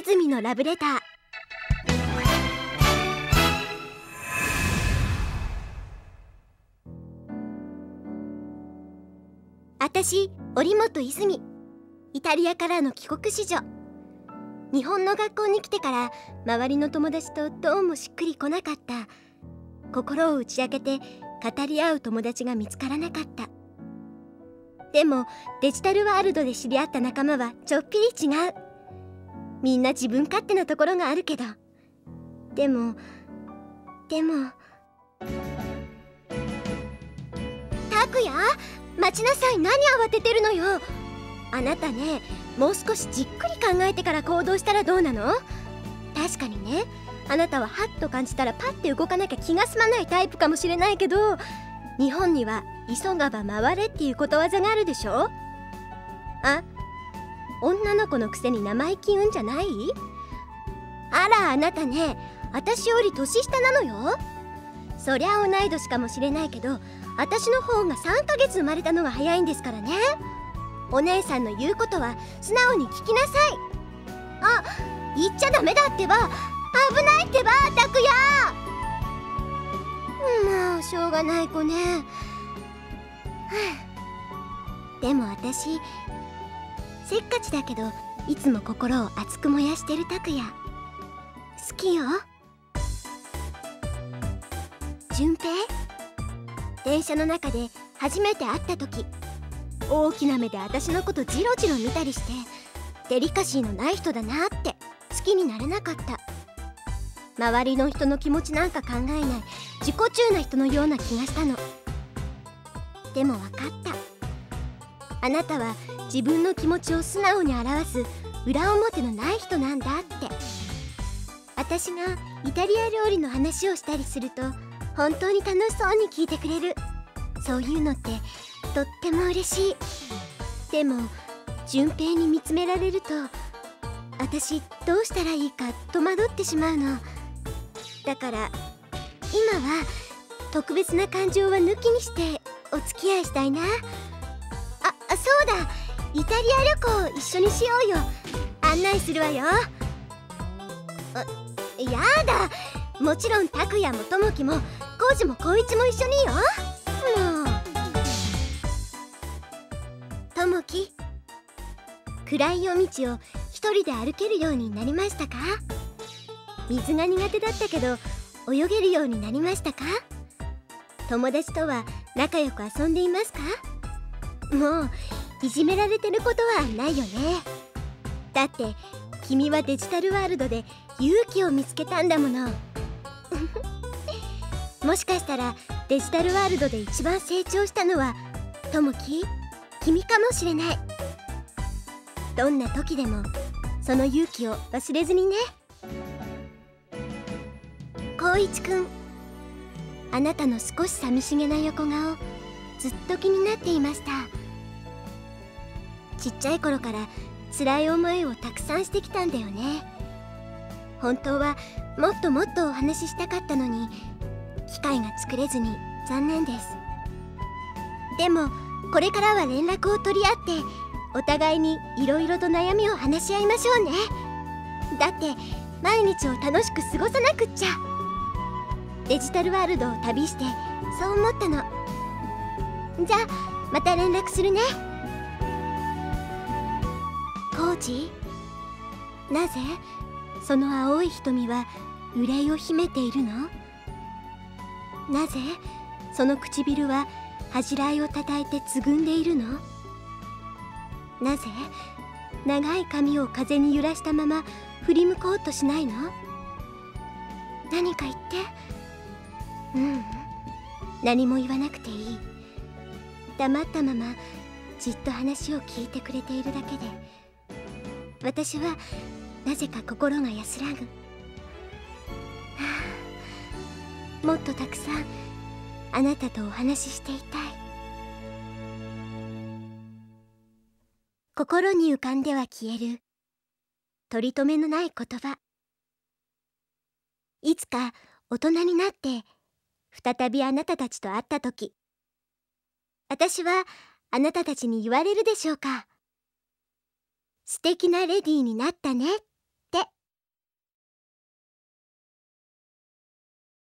泉のラブレター。私織本泉。イタリアからの帰国子女。日本の学校に来てから周りの友達とどうもしっくりこなかった。心を打ち明けて語り合う友達が見つからなかった。でもデジタルワールドで知り合った仲間はちょっぴり違う。みんな自分勝手なところがあるけど。でもでも。拓也待ちなさい。何慌ててるのよ。あなたねもう少しじっくり考えてから行動したらどうなの？確かにね。あなたはハッと感じたらパッて動かなきゃ気が済まないタイプかもしれないけど日本には急がば回れっていうことわざがあるでしょ？あ女の子のくせに生意気言うんじゃない？あらあなたね私より年下なのよ。そりゃ同い年かもしれないけど私の方が3ヶ月生まれたのが早いんですからね。お姉さんの言うことは素直に聞きなさい。あ言っちゃダメだってば。危ないってば拓也。もうしょうがない子ね。でも私せっかちだけどいつも心を熱く燃やしてる拓也。好きよ。純平？電車の中で初めて会った時大きな目で私のことジロジロ見たりしてデリカシーのない人だなって好きになれなかった。周りの人の気持ちなんか考えない自己中な人のような気がしたの。でも分かった。あなたは自分の気持ちを素直に表す裏表のない人なんだって。私がイタリア料理の話をしたりすると本当に楽しそうに聞いてくれる。そういうのってとっても嬉しい。でも順平に見つめられると私どうしたらいいか戸惑ってしまうの。だから今は特別な感情は抜きにしてお付き合いしたいな。あそうだ。イタリア旅行一緒にしようよ。案内するわよ。やだ。もちろん拓也も友樹も浩二も光一も一緒によ。もう。友樹暗い夜道を一人で歩けるようになりましたか？水が苦手だったけど泳げるようになりましたか？友達とは仲良く遊んでいますか？もういじめられてることはないよね。だって君はデジタルワールドで勇気を見つけたんだもの。もしかしたらデジタルワールドで一番成長したのはともき君かもしれない。どんな時でもその勇気を忘れずにね。光一くんあなたの少し寂しげな横顔ずっと気になっていました。ちっちゃい頃から辛い思いをたくさんしてきたんだよね。本当はもっともっとお話ししたかったのに機会が作れずに残念です。でもこれからは連絡を取り合ってお互いにいろいろと悩みを話し合いましょうね。だって毎日を楽しく過ごさなくっちゃ。デジタルワールドを旅してそう思ったの。じゃあまた連絡するね。なぜ？その青い瞳は憂いを秘めているの？なぜ？その唇は恥じらいをたたいてつぐんでいるの？なぜ？長い髪を風に揺らしたまま振り向こうとしないの？何か言って？ううん。何も言わなくていい。黙ったままじっと話を聞いてくれているだけで私はなぜか心が安らぐ、はあ、もっとたくさんあなたとお話ししていたい。心に浮かんでは消える。取り留めのない言葉。いつか大人になって再びあなたたちと会った時。私はあなたたちに言われるでしょうか。素敵なレディーになったね